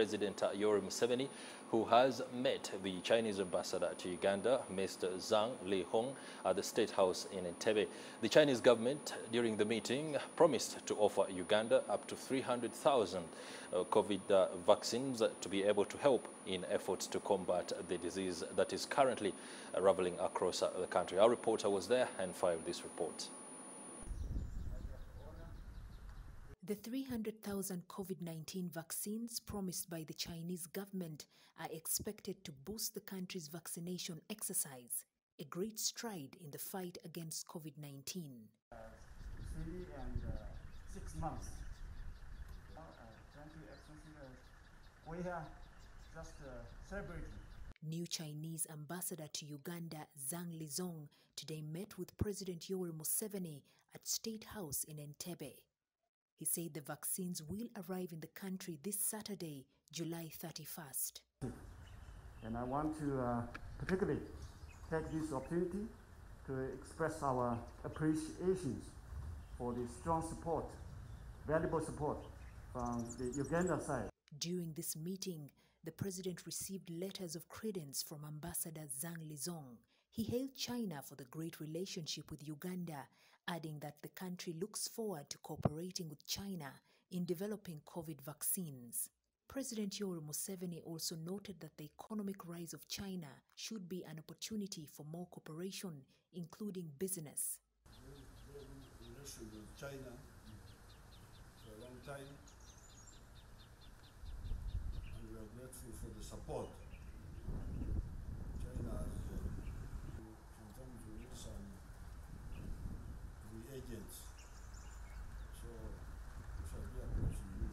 President Yoweri Museveni, who has met the Chinese ambassador to Uganda, Mr. Zhang Lizhong, at the State House in Entebbe. The Chinese government, during the meeting, promised to offer Uganda up to 300,000 uh, COVID uh, vaccines to be able to help in efforts to combat the disease that is currently uh, raveling across the country. Our reporter was there and filed this report. The 300,000 COVID 19 vaccines promised by the Chinese government are expected to boost the country's vaccination exercise, a great stride in the fight against COVID 19. three and uh, six months. Uh, thank you, Uh, we are just uh, celebrating. New Chinese ambassador to Uganda, Zhang Lizhong, today met with President Yoweri Museveni at State House in Entebbe. He said the vaccines will arrive in the country this Saturday, July 31st. And I want to uh, particularly take this opportunity to express our appreciations for the strong support, valuable support from the Uganda side. During this meeting, the president received letters of credence from Ambassador Zhang Lizhong. He hailed China for the great relationship with Uganda, adding that the country looks forward to cooperating with China in developing COVID vaccines. President Yoweri Museveni also noted that the economic rise of China should be an opportunity for more cooperation, including business. very good relation with China for a long time. And we are grateful for the support. China has uh, confirmed to need some reagents. So we shall be approaching you.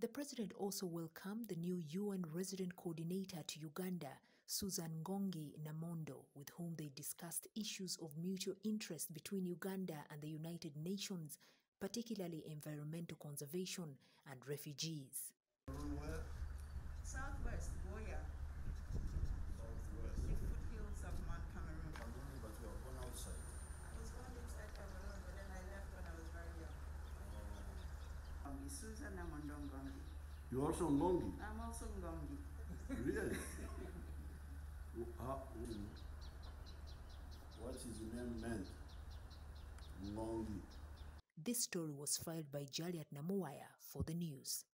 The president also welcomed the new UN resident coordinator to Uganda, Susan Ngongi Namondo, with whom they discussed issues of mutual interest between Uganda and the United Nations, particularly environmental conservation and refugees. Southwest, Goya, Southwest. the foothills of Mount Cameroon. Cameroon, but you have gone outside. I was born inside Cameroon, but then I left when I was very young. Ngongi, Susan Namondo Ngongi. You also Ngongi? I'm also Ngongi. Really? Who- how- mm. What is the name meant? Ngongi. This story was filed by Jaliat Namuwaya for the news.